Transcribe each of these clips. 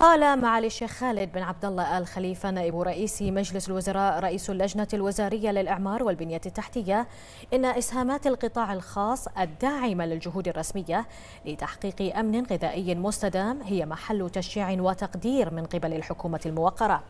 قال معالي الشيخ خالد بن عبد الله آل خليفة نائب رئيس مجلس الوزراء رئيس اللجنة الوزارية للإعمار والبنية التحتية إن إسهامات القطاع الخاص الداعمة للجهود الرسمية لتحقيق أمن غذائي مستدام هي محل تشجيع وتقدير من قبل الحكومة الموقرة.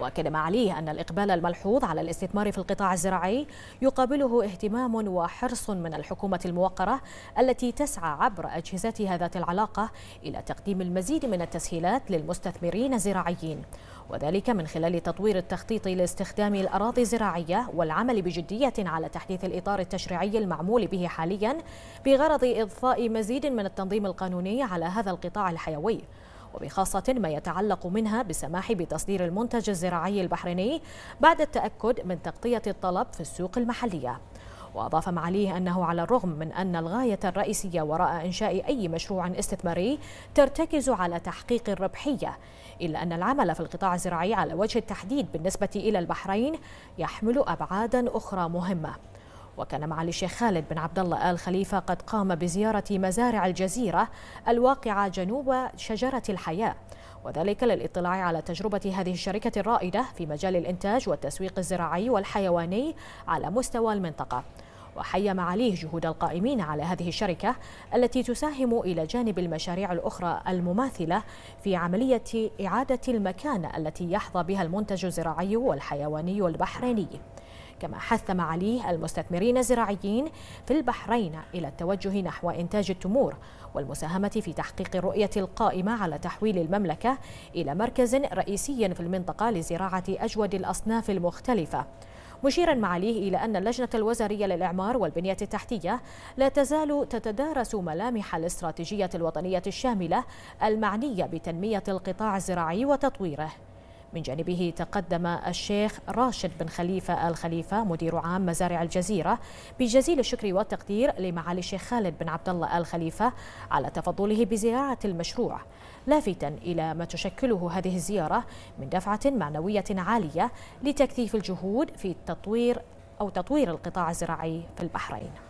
وأكد معاليه أن الإقبال الملحوظ على الاستثمار في القطاع الزراعي يقابله اهتمام وحرص من الحكومة الموقرة التي تسعى عبر أجهزتها ذات العلاقة إلى تقديم المزيد من التسهيلات للمستثمرين الزراعيين. وذلك من خلال تطوير التخطيط لاستخدام الأراضي الزراعية والعمل بجدية على تحديث الإطار التشريعي المعمول به حاليا بغرض إضفاء مزيد من التنظيم القانوني على هذا القطاع الحيوي. وبخاصة ما يتعلق منها بالسماح بتصدير المنتج الزراعي البحريني بعد التأكد من تغطية الطلب في السوق المحلية. وأضاف معاليه أنه على الرغم من أن الغاية الرئيسية وراء إنشاء أي مشروع استثماري ترتكز على تحقيق الربحية إلا أن العمل في القطاع الزراعي على وجه التحديد بالنسبة إلى البحرين يحمل أبعادا أخرى مهمة. وكان معالي الشيخ خالد بن عبد الله آل خليفة قد قام بزيارة مزارع الجزيرة الواقعة جنوب شجرة الحياة. وذلك للاطلاع على تجربة هذه الشركة الرائدة في مجال الإنتاج والتسويق الزراعي والحيواني على مستوى المنطقة. وحيا معاليه جهود القائمين على هذه الشركة التي تساهم إلى جانب المشاريع الأخرى المماثلة في عملية إعادة المكانة التي يحظى بها المنتج الزراعي والحيواني البحريني. كما حث معاليه المستثمرين الزراعيين في البحرين إلى التوجه نحو إنتاج التمور والمساهمة في تحقيق الرؤية القائمة على تحويل المملكة إلى مركز رئيسي في المنطقة لزراعة أجود الأصناف المختلفة. مشيرا معاليه إلى أن اللجنة الوزارية للإعمار والبنية التحتية لا تزال تتدارس ملامح الاستراتيجية الوطنية الشاملة المعنية بتنمية القطاع الزراعي وتطويره. من جانبه تقدم الشيخ راشد بن خليفة الخليفة مدير عام مزارع الجزيرة بجزيل الشكر والتقدير لمعالي الشيخ خالد بن عبد الله الخليفة على تفضله بزيارة المشروع. لافتا إلى ما تشكله هذه الزيارة من دفعة معنوية عالية لتكثيف الجهود في التطوير أو تطوير القطاع الزراعي في البحرين.